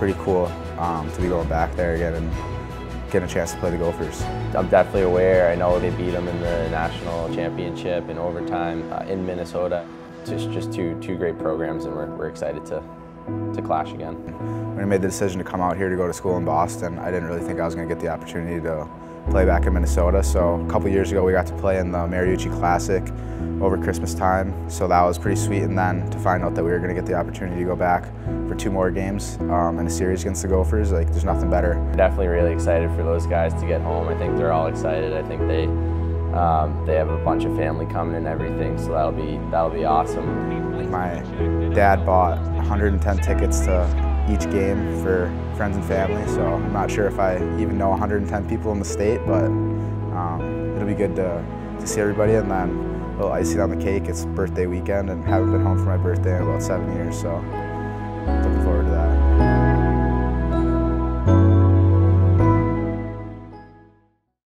pretty cool um, to be going back there again and getting a chance to play the Gophers. I'm definitely aware. I know they beat them in the national championship in overtime uh, in Minnesota. Just just two two great programs, and we're, we're excited to to clash again. When I made the decision to come out here to go to school in Boston, I didn't really think I was going to get the opportunity to play back in Minnesota. So a couple years ago, we got to play in the Mariucci Classic over Christmas time. So that was pretty sweet. And then to find out that we were going to get the opportunity to go back for two more games um, in a series against the Gophers, like there's nothing better. Definitely really excited for those guys to get home. I think they're all excited. I think they um, they have a bunch of family coming and everything, so that'll be that'll be awesome. My dad bought 110 tickets to each game for friends and family, so I'm not sure if I even know 110 people in the state, but um, it'll be good to, to see everybody. And then a little icing on the cake. It's birthday weekend, and haven't been home for my birthday in about seven years, so